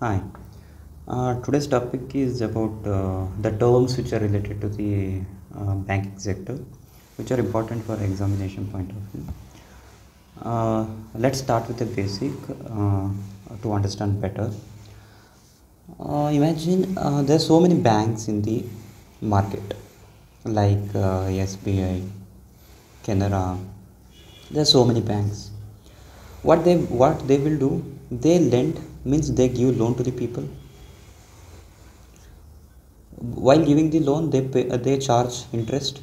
Hi. Uh, today's topic is about uh, the terms which are related to the uh, banking sector, which are important for examination point of view. Uh, let's start with the basic uh, to understand better. Uh, imagine there are so many banks in the market, like SBI, Canara. There are so many banks. What they what they will do? They lend means they give loan to the people. While giving the loan they pay, they charge interest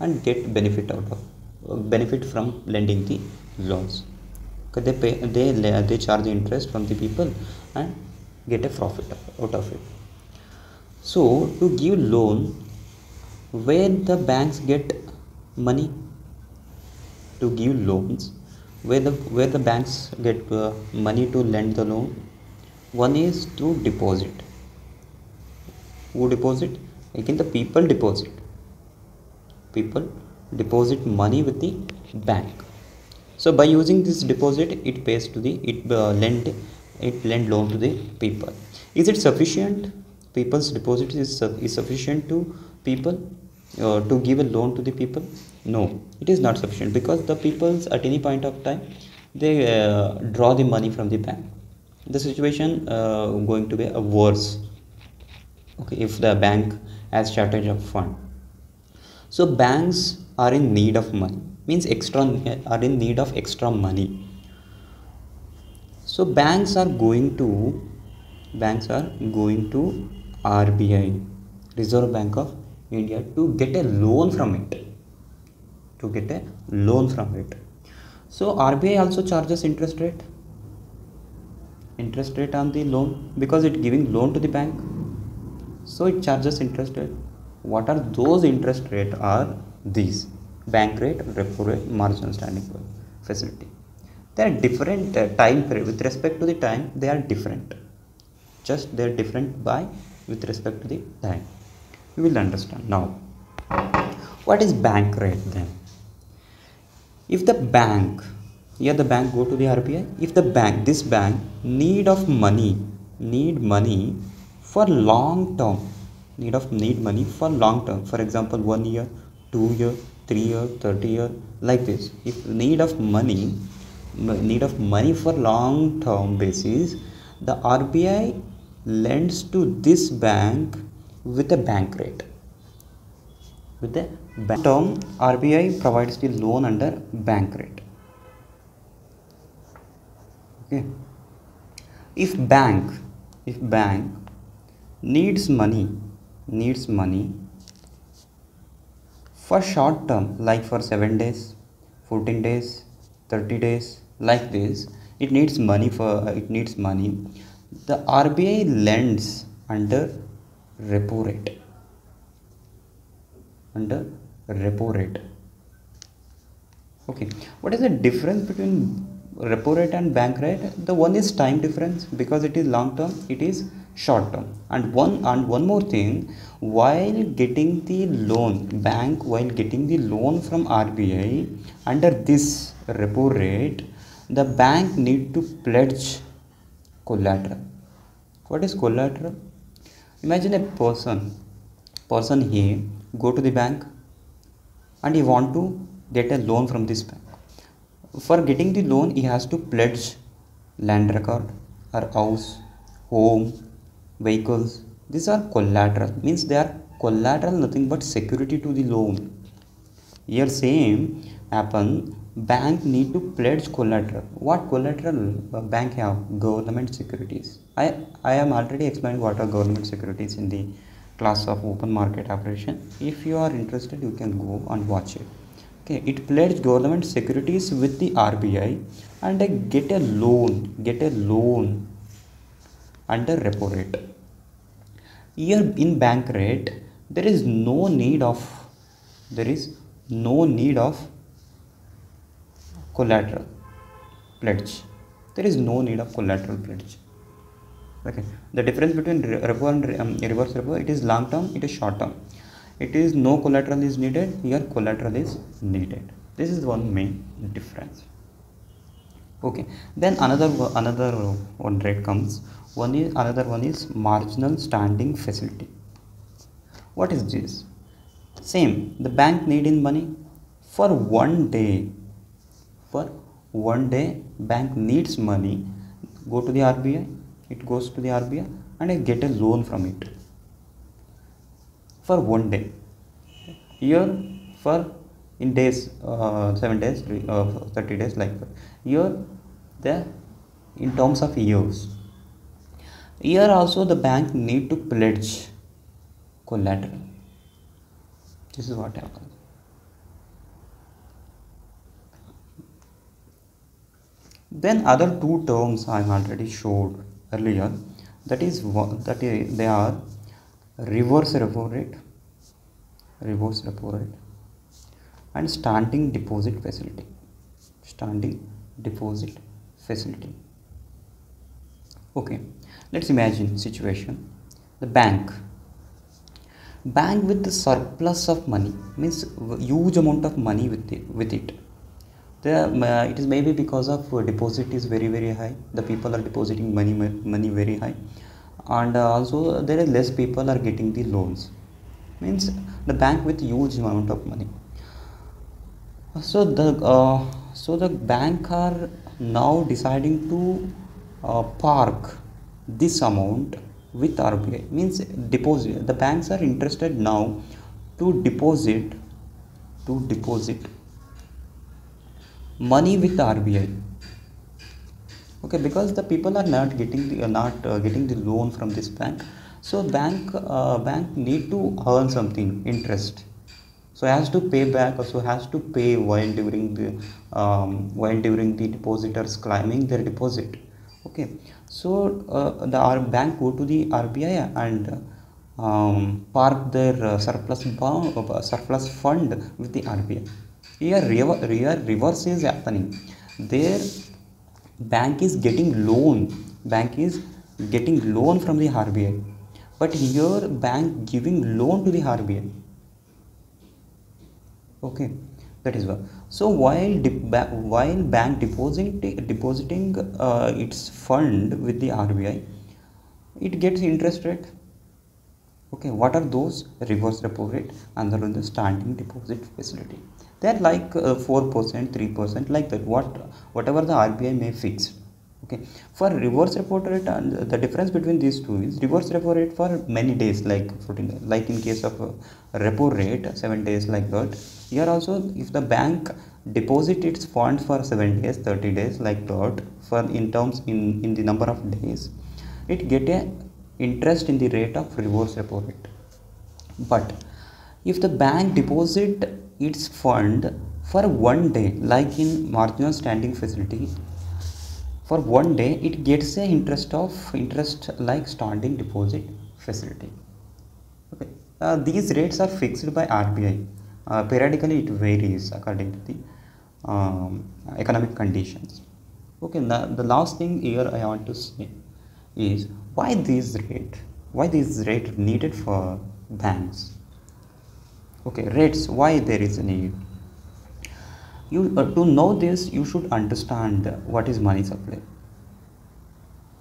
and get benefit out of benefit from lending the loans. Okay, they pay they they charge interest from the people and get a profit out of it. So to give loan where the banks get money to give loans where the where the banks get uh, money to lend the loan one is to deposit. Who deposit? Again the people deposit. People deposit money with the bank. So by using this deposit it pays to the it uh, lend it lend loan to the people. Is it sufficient? People's deposit is, is sufficient to people? Uh, to give a loan to the people? No it is not sufficient because the people's at any point of time they uh, draw the money from the bank the situation uh, going to be a worse okay if the bank has shortage of fund. So banks are in need of money means extra are in need of extra money. So banks are going to banks are going to rbi reserve bank of india to get a loan from it to get a loan from it. So rbi also charges interest rate interest rate on the loan because it giving loan to the bank. So it charges interest rate. What are those interest rate are? These. Bank rate repo rate marginal standing facility. They are different uh, time period. With respect to the time they are different. Just they are different by with respect to the time. You will understand. Now what is bank rate then? If the bank here the bank go to the rbi if the bank this bank need of money need money for long term need of need money for long term for example one year two year three year 30 year like this. If need of money need of money for long term basis the rbi lends to this bank with a bank rate. With the bank. Term rbi provides the loan under bank rate okay. If bank if bank needs money needs money for short term like for 7 days 14 days 30 days like this it needs money for uh, it needs money the rbi lends under repo rate. Under repo rate. Okay. What is the difference between repo rate and bank rate the one is time difference. Because it is long term it is short term. And one and one more thing while getting the loan bank while getting the loan from rbi under this repo rate the bank need to pledge collateral. What is collateral? Imagine a person person here go to the bank and he want to get a loan from this bank for getting the loan he has to pledge land record or house home vehicles. These are collateral means they are collateral nothing but security to the loan. Here same happen bank need to pledge collateral. What collateral? Bank have government securities. I i am already explained what are government securities in the class of open market operation. If you are interested you can go and watch it okay it pledge government securities with the rbi and I get a loan get a loan under repo rate. Here in bank rate there is no need of there is no need of collateral pledge. There is no need of collateral pledge. Okay the difference between repo and um, reverse repo it is long term it is short term it is no collateral is needed here collateral is needed. This is one main difference. Okay then another another one rate comes. One is another one is marginal standing facility. What is this? Same the bank need in money. For one day for one day bank needs money. Go to the rbi it goes to the rbi and i get a loan from it for one day. Here for in days uh, 7 days uh, 30 days like that. Here the in terms of years. Here also the bank need to pledge collateral. This is what happens then other two terms i already showed earlier. That is that is, they are reverse repo rate reverse repo rate and standing deposit facility standing deposit facility. Okay let's imagine situation. The bank bank with the surplus of money means huge amount of money with it with it. The uh, it is maybe because of uh, deposit is very very high. The people are depositing money money very high and uh, also there is less people are getting the loans. Means the bank with huge amount of money. So the uh, so the bank are now deciding to uh, park this amount with RBI means deposit the banks are interested now to deposit to deposit money with RBI okay because the people are not getting the, not uh, getting the loan from this bank. So bank uh, bank need to earn something interest. So has to pay back also has to pay while during the um, while during the depositors claiming their deposit. Okay so uh, the our bank go to the RBI and um, park their uh, surplus bond, uh, surplus fund with the RBI here here reverse is happening. Their bank is getting loan. Bank is getting loan from the RBI but here bank giving loan to the RBI okay that is what so while while bank depositing depositing uh, its fund with the RBI it gets interest rate. Okay what are those? Reverse repo rate and the standing deposit facility they're like uh, 4% 3% like that. What whatever the RBI may fix okay? For reverse repo rate and the difference between these two is reverse repo rate for many days like 14 like in case of repo rate 7 days like that. Here also if the bank deposit its funds for 7 days 30 days like that for in terms in in the number of days it get a interest in the rate of reverse repo rate. But if the bank deposit its fund for one day like in marginal standing facility. For one day it gets a interest of interest like standing deposit facility. Okay. Uh, these rates are fixed by RBI uh, periodically it varies according to the um, economic conditions. Okay now the last thing here I want to say is why this rate why this rate needed for banks okay rates why there is a need you uh, to know this you should understand what is money supply.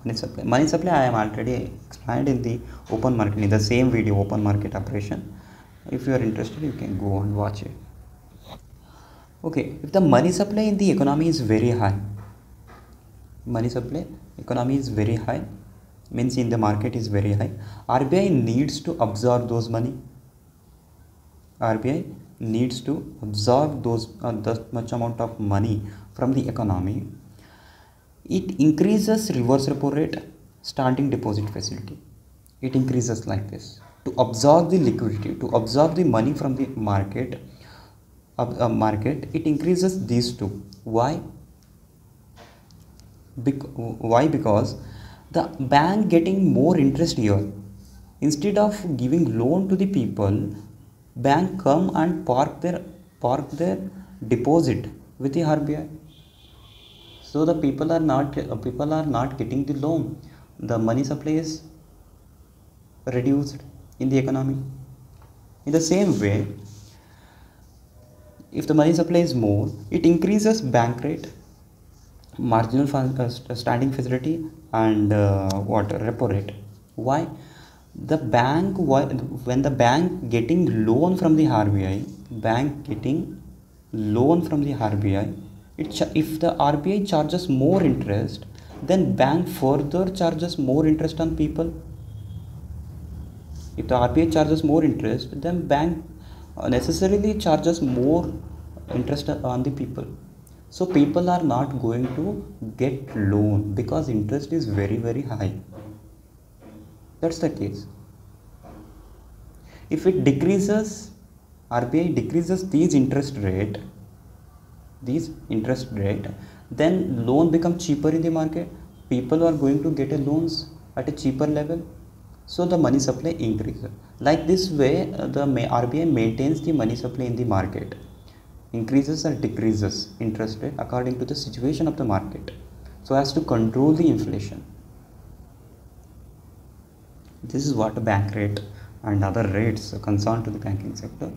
Money supply money supply i am already explained in the open market in the same video open market operation. If you are interested you can go and watch it. Okay if the money supply in the economy is very high money supply economy is very high means in the market is very high rbi needs to absorb those money rbi needs to absorb those uh, that much amount of money from the economy. It increases reverse repo rate standing deposit facility. It increases like this. To absorb the liquidity to absorb the money from the market uh, market it increases these two. Why? Bec- why? Because the bank getting more interest here. Instead of giving loan to the people bank come and park their park their deposit with the RBI. So the people are not people are not getting the loan. The money supply is reduced in the economy. In the same way, if the money supply is more, it increases bank rate. marginal uh, standing facility and uh, what repo rate why the bank when the bank getting loan from the RBI bank getting loan from the RBI it if the RBI charges more interest then bank further charges more interest on people. If the RBI charges more interest then bank necessarily charges more interest on the people. So people are not going to get loan because interest is very very high that's the case. If it decreases rbi decreases these interest rate these interest rate then loan become cheaper in the market. People are going to get a loans at a cheaper level. So the money supply increases. Like this way uh, the rbi maintains the money supply in the market. Increases or decreases interest rate according to the situation of the market. So as to control the inflation this is what a bank rate and other rates concerned to the banking sector